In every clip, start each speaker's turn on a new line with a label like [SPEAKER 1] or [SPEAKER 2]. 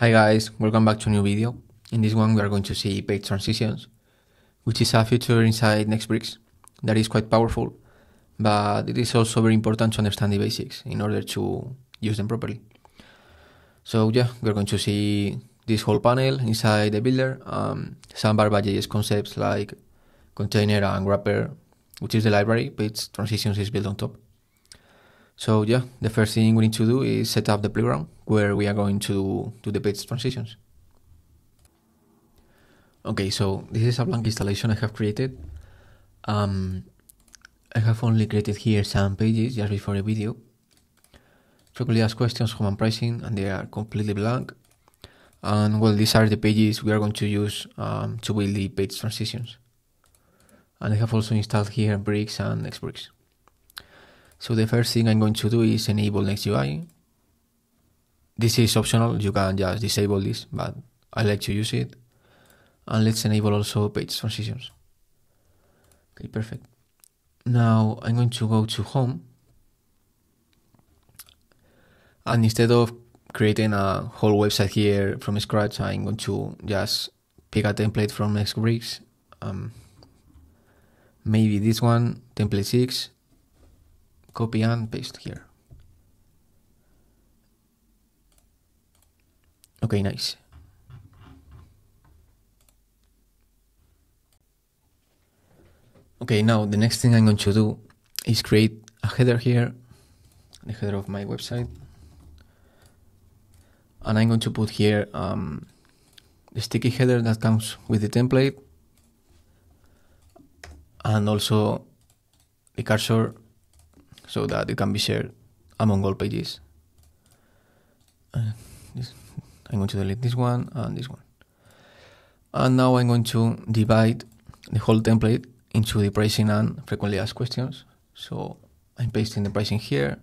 [SPEAKER 1] Hi guys, welcome back to a new video. In this one we are going to see page transitions, which is a feature inside Nextbricks that is quite powerful, but it is also very important to understand the basics in order to use them properly. So yeah, we're going to see this whole panel inside the builder, um, some Barba.js concepts like container and wrapper, which is the library, page transitions is built on top. So yeah, the first thing we need to do is set up the playground where we are going to do the page transitions. Okay, so this is a blank installation I have created. Um, I have only created here some pages just before the video. Frequently asked questions, home and pricing, and they are completely blank. And well, these are the pages we are going to use um, to build the page transitions. And I have also installed here Bricks and Nextbricks. So the first thing I'm going to do is enable NextUI. This is optional, you can just disable this, but I like to use it. And let's enable also page transitions. Okay, perfect. Now I'm going to go to home. And instead of creating a whole website here from scratch, I'm going to just pick a template from Nextbricks. Um, maybe this one, template 6, copy and paste here. Okay, nice. Okay, now the next thing I'm going to do is create a header here, the header of my website. And I'm going to put here um, the sticky header that comes with the template and also the cursor so that it can be shared among all pages. Uh, this, I'm going to delete this one and this one. And now I'm going to divide the whole template into the pricing and frequently asked questions. So I'm pasting the pricing here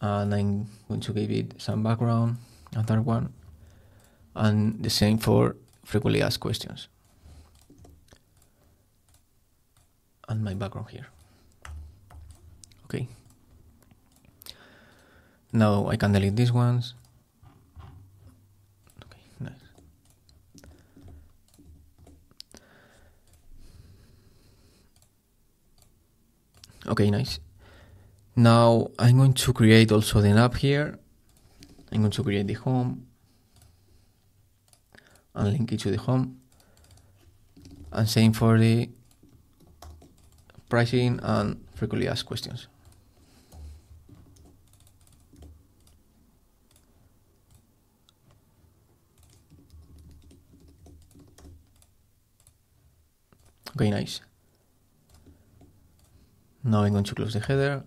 [SPEAKER 1] and I'm going to give it some background, another one, and the same for frequently asked questions. And my background here. Okay. Now I can delete these ones. Okay, nice. Okay, nice. Now I'm going to create also the app here. I'm going to create the home and link it to the home. And same for the pricing and frequently asked questions. Okay, nice. Now I'm going to close the header.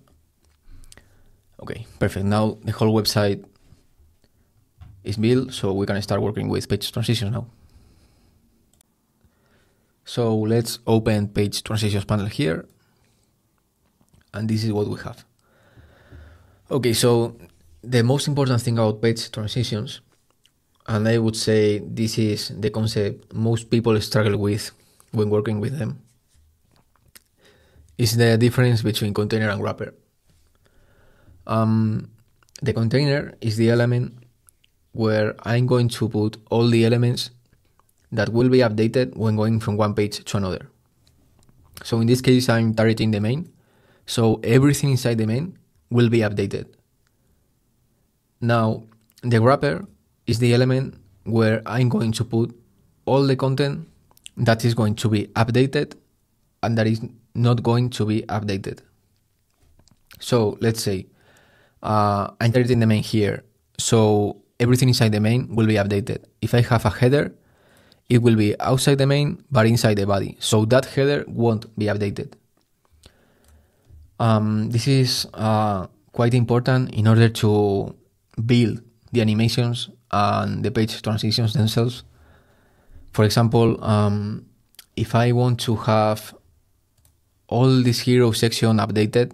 [SPEAKER 1] Okay, perfect. Now the whole website is built, so we can start working with page transitions now. So let's open page transitions panel here. And this is what we have. Okay, so the most important thing about page transitions, and I would say this is the concept most people struggle with when working with them is the difference between container and wrapper. Um, the container is the element where I'm going to put all the elements that will be updated when going from one page to another. So in this case, I'm targeting the main. So everything inside the main will be updated. Now, the wrapper is the element where I'm going to put all the content that is going to be updated and that is not going to be updated. So let's say uh, I'm targeting the main here. So everything inside the main will be updated. If I have a header, it will be outside the main but inside the body. So that header won't be updated. Um, this is uh, quite important in order to build the animations and the page transitions themselves for example, um, if I want to have all this hero section updated,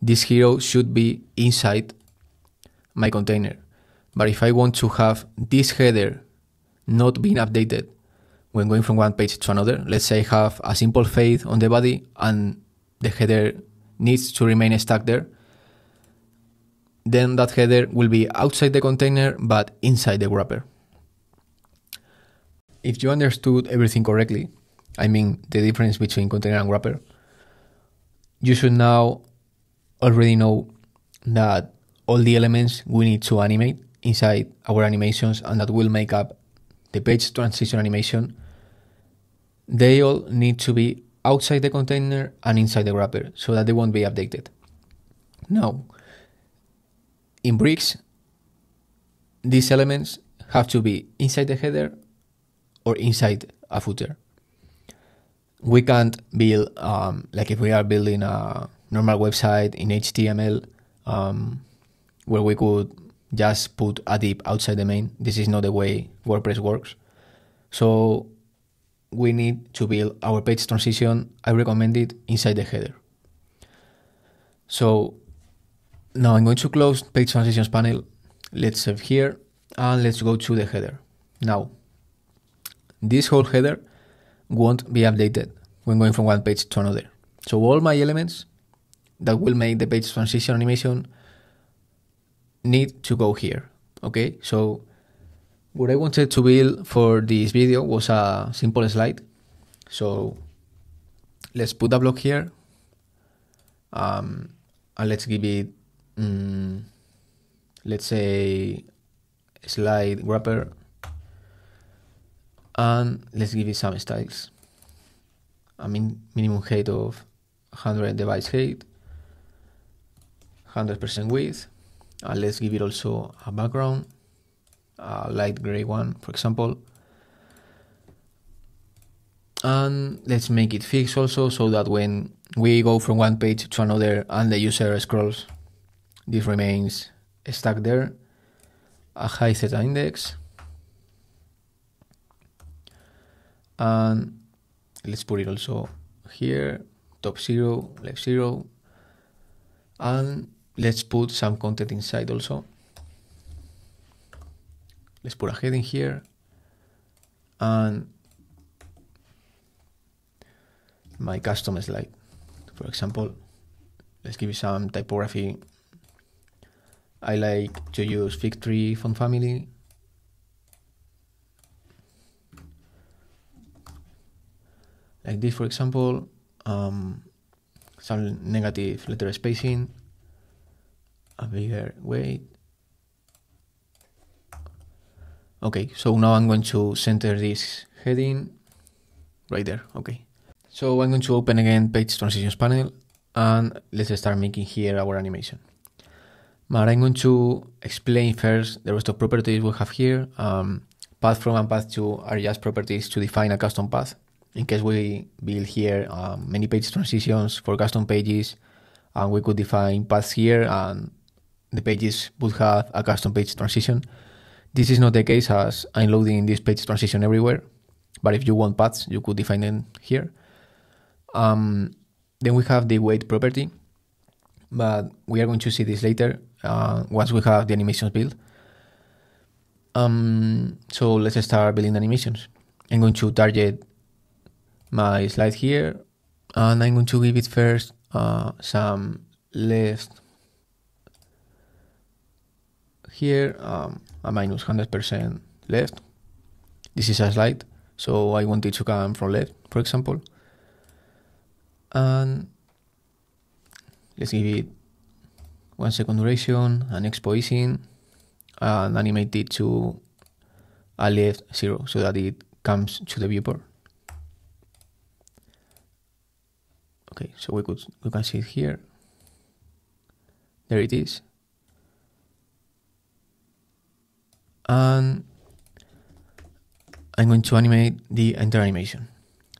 [SPEAKER 1] this hero should be inside my container. But if I want to have this header not being updated when going from one page to another, let's say I have a simple fade on the body and the header needs to remain stuck there, then that header will be outside the container but inside the wrapper. If you understood everything correctly, I mean the difference between container and wrapper, you should now already know that all the elements we need to animate inside our animations and that will make up the page transition animation, they all need to be outside the container and inside the wrapper so that they won't be updated. Now, in bricks, these elements have to be inside the header or inside a footer. We can't build, um, like if we are building a normal website in HTML, um, where we could just put a div outside the main. This is not the way WordPress works. So we need to build our page transition. I recommend it inside the header. So now I'm going to close page transitions panel. Let's save here and let's go to the header. Now, this whole header won't be updated when going from one page to another. So all my elements that will make the page transition animation need to go here. Okay, so what I wanted to build for this video was a simple slide. So let's put a block here um, and let's give it, um, let's say, slide wrapper and let's give it some styles. I mean, minimum height of 100 device height, 100% width, and let's give it also a background, a light gray one, for example. And let's make it fixed also so that when we go from one page to another and the user scrolls, this remains stuck there. A high theta index. And let's put it also here, top zero, left zero. And let's put some content inside also. Let's put a heading here and my custom slide. For example, let's give you some typography. I like to use Figtree font family. Like this, for example, um, some negative letter spacing a bigger weight. Okay, so now I'm going to center this heading right there. Okay. So I'm going to open again page transitions panel and let's start making here our animation. But I'm going to explain first the rest of properties we have here. Um, path from and path to are just properties to define a custom path. In case we build here um, many page transitions for custom pages, and we could define paths here and the pages would have a custom page transition. This is not the case as I'm loading this page transition everywhere, but if you want paths, you could define them here. Um, then we have the wait property, but we are going to see this later uh, once we have the animations built. Um, so let's start building animations. I'm going to target my slide here, and I'm going to give it first uh, some left here um, a minus 100% left. This is a slide, so I want it to come from left, for example. And let's give it one second duration, an expo easing, and animate it to a left zero so that it comes to the viewport. Okay, so we could we can see it here. There it is. and I'm going to animate the enter animation.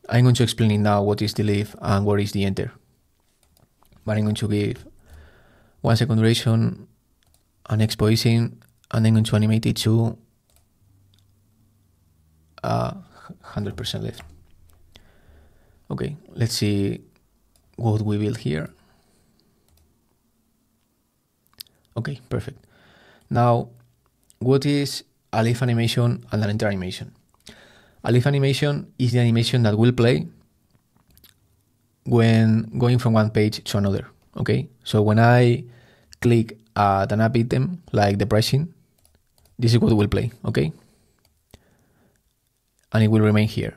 [SPEAKER 1] I'm going to explain it now what is the leave and what is the enter. But I'm going to give one second duration, an expo easing, and I'm going to animate it to uh, 100% left. Okay, let's see what we build here. Okay, perfect. Now what is a leaf animation and an enter animation? A leaf animation is the animation that will play when going from one page to another. Okay, so when I click at an app item like the pricing, this is what will play, okay? And it will remain here.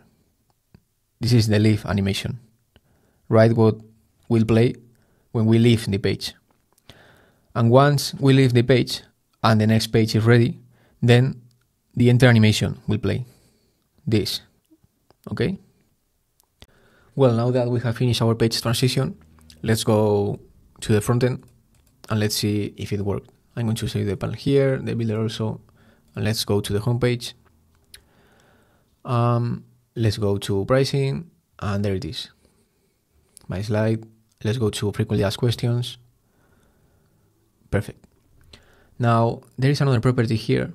[SPEAKER 1] This is the leaf animation. Right what will play when we leave the page. And once we leave the page and the next page is ready, then the entire animation will play. This. Okay? Well, now that we have finished our page transition, let's go to the front end and let's see if it worked. I'm going to save the panel here, the builder also, and let's go to the home page. Um, let's go to pricing, and there it is. My slide. Let's go to frequently asked questions. Perfect. Now, there is another property here,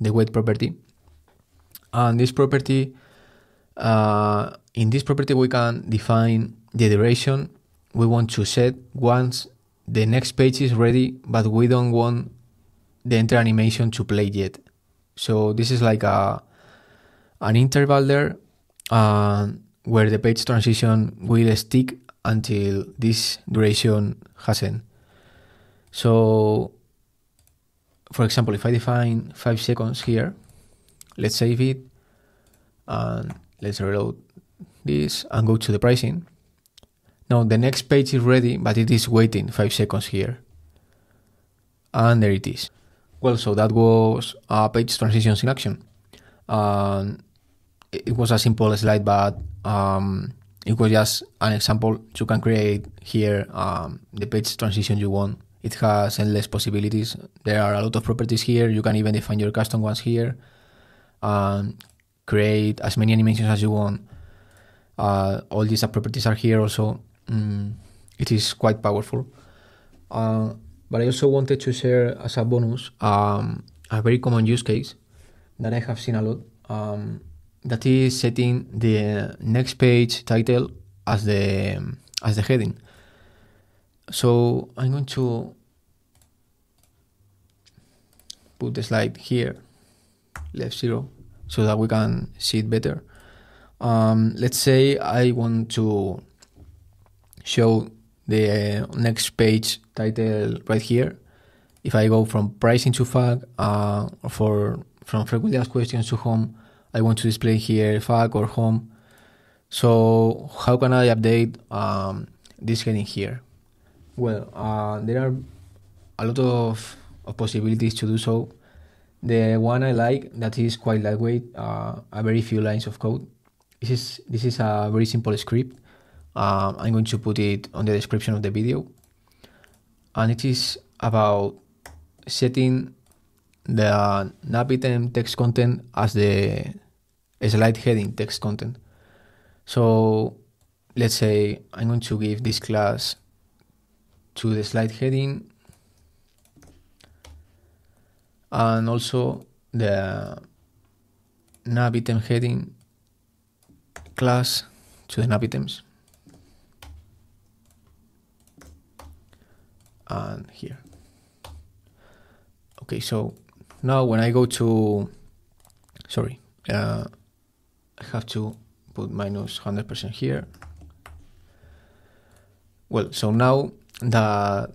[SPEAKER 1] the wait property. And this property, uh, in this property, we can define the duration we want to set once the next page is ready, but we don't want the enter animation to play yet. So this is like a an interval there uh, where the page transition will stick until this duration hasn't. So, for example, if I define five seconds here, let's save it and let's reload this and go to the pricing. Now the next page is ready, but it is waiting five seconds here. And there it is. Well, so that was a page transitions in action. Um, it was a simple slide, but um, it was just an example. You can create here um, the page transition you want. It has endless possibilities. There are a lot of properties here. You can even define your custom ones here. and create as many animations as you want. Uh, all these properties are here also mm, it is quite powerful. Uh, but I also wanted to share as a bonus um, a very common use case that I have seen a lot. Um, that is setting the next page title as the as the heading. So I'm going to put the slide here, left zero, so that we can see it better. Um, let's say I want to show the next page title right here. If I go from pricing to FAQ, uh, for from frequently asked questions to home, I want to display here FAQ or home. So how can I update um, this heading here? Well, uh, there are a lot of, of, possibilities to do so. The one I like that is quite lightweight, uh, a very few lines of code. This is this is a very simple script um, I'm going to put it on the description of the video. And it is about setting the NappItem text content as the slide heading text content. So let's say I'm going to give this class to the slide heading and also the NappItem heading class to the NappItems. and here. Okay, so now when I go to, sorry, uh, I have to put minus 100% here. Well, so now that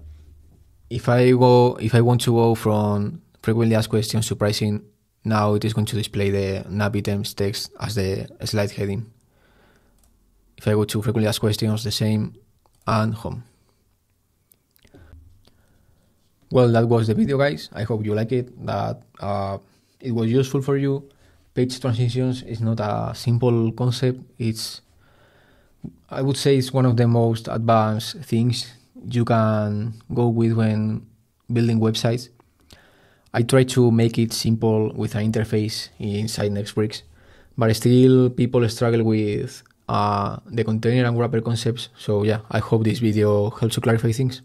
[SPEAKER 1] if I go, if I want to go from frequently asked questions to pricing, now it is going to display the NappItems text as the slide heading. If I go to frequently asked questions, the same, and home. Well, that was the video, guys. I hope you like it, that uh, it was useful for you. Page transitions is not a simple concept. It's, I would say, it's one of the most advanced things you can go with when building websites. I try to make it simple with an interface inside Nextbricks, but still people struggle with uh, the container and wrapper concepts. So yeah, I hope this video helps to clarify things.